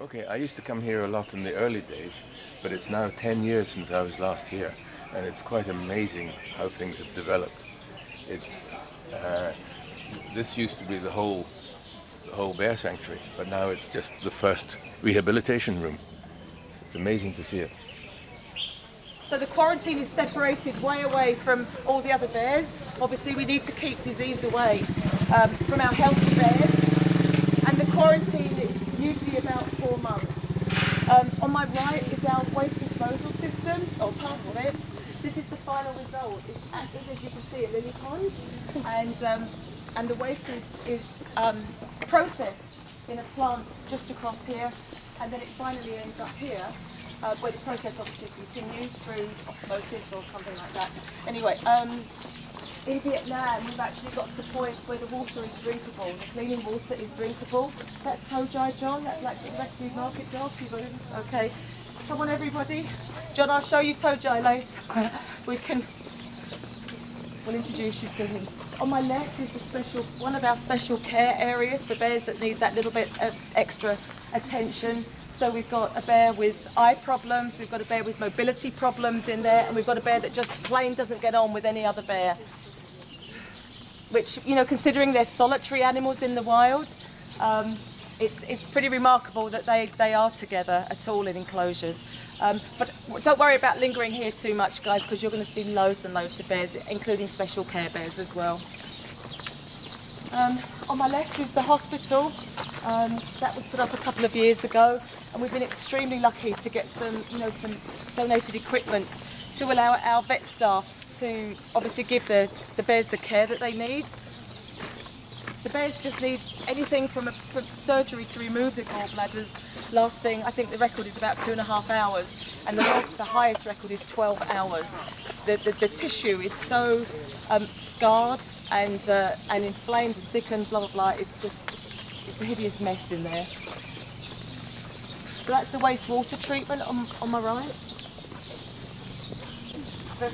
Okay, I used to come here a lot in the early days, but it's now 10 years since I was last here, and it's quite amazing how things have developed. It's uh, this used to be the whole the whole bear sanctuary, but now it's just the first rehabilitation room. It's amazing to see it. So the quarantine is separated way away from all the other bears. Obviously, we need to keep disease away um, from our healthy bears, and the quarantine usually about four months. Um, on my right is our waste disposal system, or part of it. This is the final result. As you can see, a lily pond, and um, and the waste is, is um, processed in a plant just across here, and then it finally ends up here, uh, where the process obviously continues through osmosis or something like that. Anyway, um, in Vietnam, we've actually got to the point where the water is drinkable. The cleaning water is drinkable. That's Tojai John, that's like the rescued market dog. Okay. Come on, everybody. John, I'll show you Tojai later. we can. We'll introduce you to him. On my left is special, one of our special care areas for bears that need that little bit of extra attention. So we've got a bear with eye problems, we've got a bear with mobility problems in there, and we've got a bear that just plain doesn't get on with any other bear. Which, you know, considering they're solitary animals in the wild, um, it's, it's pretty remarkable that they, they are together at all in enclosures. Um, but don't worry about lingering here too much, guys, because you're going to see loads and loads of bears, including special care bears as well. Um, on my left is the hospital. Um, that was put up a couple of years ago, and we've been extremely lucky to get some, you know, some donated equipment to allow our vet staff to obviously give the, the bears the care that they need. The bears just need anything from, a, from surgery to remove the gallbladders, lasting, I think the record is about two and a half hours, and the, the highest record is 12 hours. The, the, the tissue is so um, scarred and, uh, and inflamed and thickened, blah, blah, blah. It's just, it's a hideous mess in there. So that's the wastewater treatment on, on my right. The,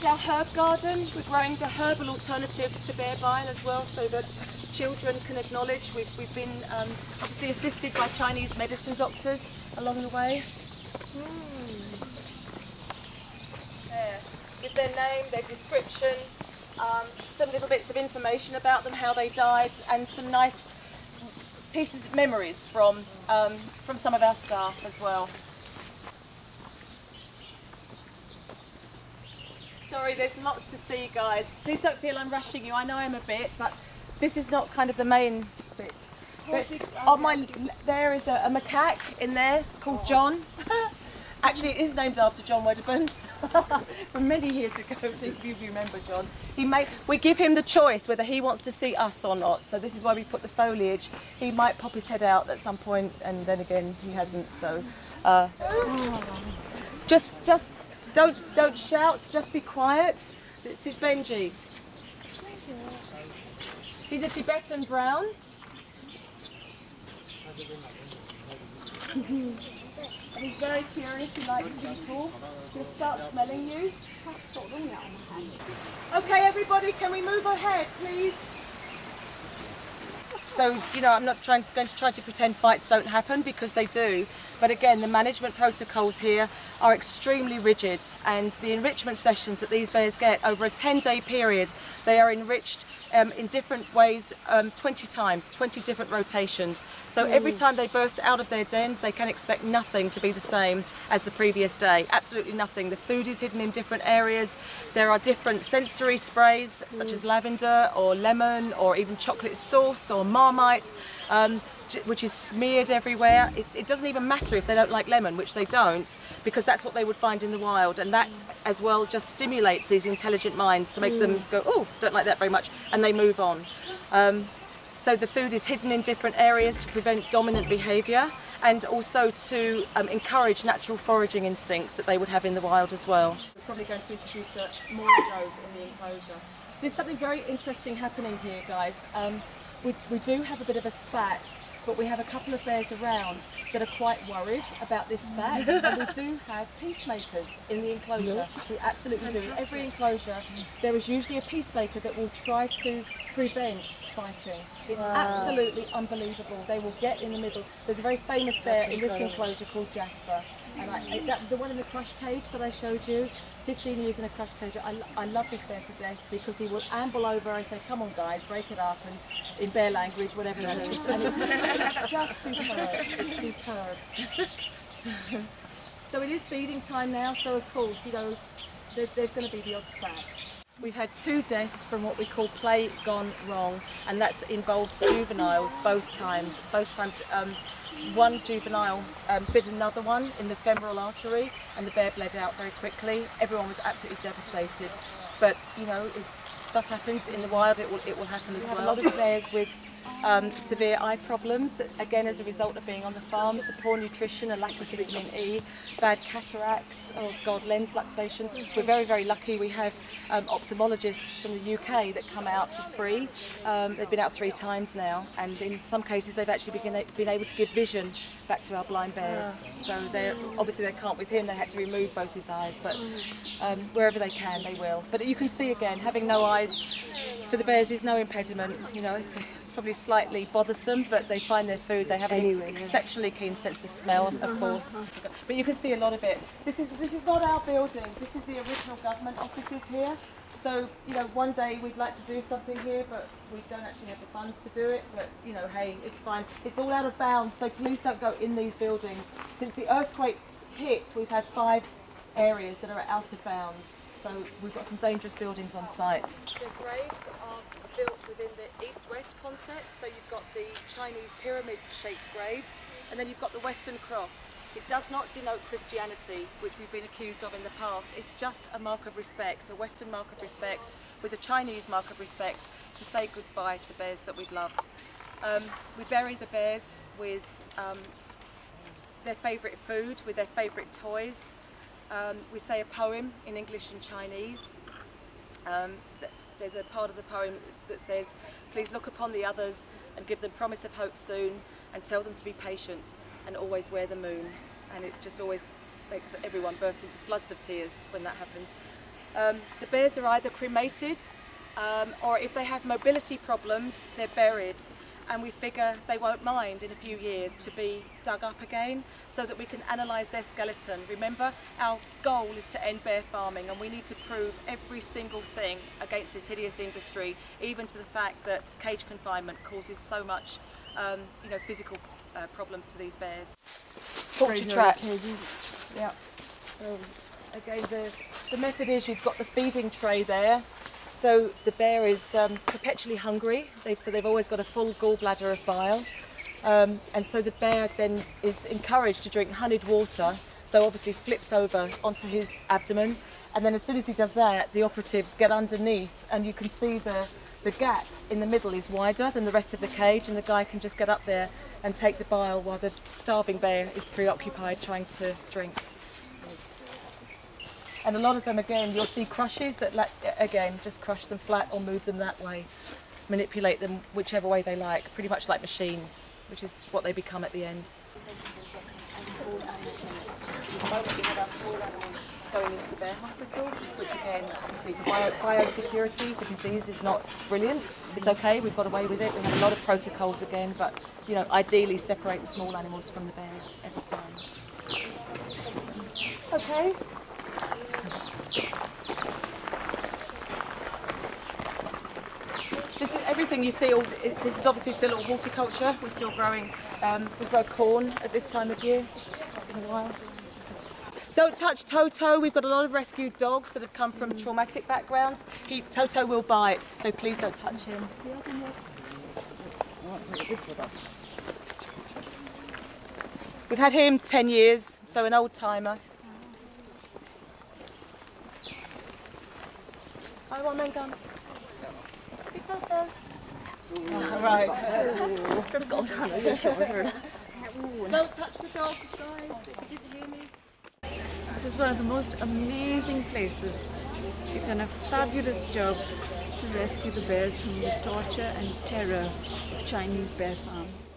is our herb garden. We're growing the herbal alternatives to bear bile as well so that children can acknowledge. We've, we've been um, obviously assisted by Chinese medicine doctors along the way. There. With their name, their description, um, some little bits of information about them, how they died, and some nice pieces of memories from, um, from some of our staff as well. Sorry, there's lots to see, guys. Please don't feel I'm rushing you. I know I'm a bit, but this is not kind of the main bits. But on my there is a, a macaque in there called John. Actually, it is named after John Wedderburns from many years ago. If you remember John, he made. We give him the choice whether he wants to see us or not. So this is why we put the foliage. He might pop his head out at some point, and then again he hasn't. So uh, just, just don't, don't shout. Just be quiet. This is Benji. He's a Tibetan brown. He's very curious, he likes people. He'll start smelling you. Okay, everybody, can we move ahead, please? So, you know, I'm not trying, going to try to pretend fights don't happen because they do. But again, the management protocols here are extremely rigid and the enrichment sessions that these bears get over a 10 day period, they are enriched um, in different ways um, 20 times, 20 different rotations. So every time they burst out of their dens, they can expect nothing to be the same as the previous day. Absolutely nothing. The food is hidden in different areas. There are different sensory sprays, such as lavender or lemon or even chocolate sauce or marmite. Um, which is smeared everywhere. It, it doesn't even matter if they don't like lemon, which they don't, because that's what they would find in the wild. And that as well just stimulates these intelligent minds to make them go, oh, don't like that very much, and they move on. Um, so the food is hidden in different areas to prevent dominant behaviour and also to um, encourage natural foraging instincts that they would have in the wild as well. We're probably going to introduce uh, more of those in the enclosure. There's something very interesting happening here, guys. Um, we, we do have a bit of a spat but we have a couple of bears around that are quite worried about this spat. and we do have peacemakers in the enclosure. We absolutely do. Every enclosure, there is usually a peacemaker that will try to prevent fighting. It's absolutely unbelievable. They will get in the middle. There's a very famous bear in this enclosure called Jasper. And I, that, the one in the crush cage that I showed you, 15 years in a crush cage, I, I love this bear to death because he will amble over and say, come on guys, break it up, and in bear language, whatever it is. And it's, it's just superb. It's superb. So, so it is feeding time now, so of course, you know, there, there's going to be the odd spat. We've had two deaths from what we call play gone wrong, and that's involved juveniles both times. Both times, um, one juvenile um, bit another one in the femoral artery, and the bear bled out very quickly. Everyone was absolutely devastated. But you know, it's stuff happens in the wild. It will it will happen as well. A lot of bears with um, severe eye problems, again as a result of being on the farms, the poor nutrition, a lack of vitamin E, bad cataracts, oh god, lens luxation. We're very, very lucky we have um, ophthalmologists from the UK that come out for free. Um, they've been out three times now and in some cases they've actually been, been able to give vision back to our blind bears. Ah. So they're obviously they can't with him, they had to remove both his eyes, but um, wherever they can they will. But you can see again, having no eyes for the bears is no impediment. You know, it's, it's probably slightly bothersome, but they find their food. They have an ex exceptionally keen sense of smell, of uh-huh, course. Uh-huh. But you can see a lot of it. This is this is not our buildings. This is the original government offices here. So you know, one day we'd like to do something here, but we don't actually have the funds to do it. But you know, hey, it's fine. It's all out of bounds. So please don't go in these buildings. Since the earthquake hit, we've had five areas that are out of bounds. So we've got some dangerous buildings on site. The graves are concept. So you've got the Chinese pyramid-shaped graves, and then you've got the Western Cross. It does not denote Christianity, which we've been accused of in the past. It's just a mark of respect, a Western mark of respect, with a Chinese mark of respect to say goodbye to bears that we've loved. Um, we bury the bears with um, their favourite food, with their favourite toys, um, we say a poem in English and Chinese. Um, there's a part of the poem that says, Please look upon the others and give them promise of hope soon, and tell them to be patient and always wear the moon. And it just always makes everyone burst into floods of tears when that happens. Um, the bears are either cremated um, or if they have mobility problems, they're buried. And we figure they won't mind in a few years to be dug up again so that we can analyse their skeleton. Remember, our goal is to end bear farming and we need to prove every single thing against this hideous industry, even to the fact that cage confinement causes so much um, you know, physical uh, problems to these bears. Torture traps. Yeah. So again, the, the method is you've got the feeding tray there so the bear is um, perpetually hungry, they've, so they've always got a full gallbladder of bile. Um, and so the bear then is encouraged to drink honeyed water, so obviously flips over onto his abdomen. And then as soon as he does that, the operatives get underneath and you can see the, the gap in the middle is wider than the rest of the cage and the guy can just get up there and take the bile while the starving bear is preoccupied trying to drink. And a lot of them, again, you'll see crushes that, let, again, just crush them flat or move them that way, manipulate them whichever way they like, pretty much like machines, which is what they become at the end. going into the bear hospital, which again, obviously bio, biosecurity, the disease is not brilliant. It's okay, we've got away with it. We have a lot of protocols again, but you know, ideally separate the small animals from the bears every time. Okay. This is everything you see. All this is obviously still all horticulture. We're still growing. Um, we grow corn at this time of year. Don't touch Toto. We've got a lot of rescued dogs that have come from traumatic backgrounds. He, Toto will bite, so please don't touch him. We've had him 10 years, so an old timer. I want main gun. Hey Toto. right. Don't touch the dogs, guys, if you didn't hear me. This is one of the most amazing places. You've done a fabulous job to rescue the bears from the torture and terror of Chinese bear farms.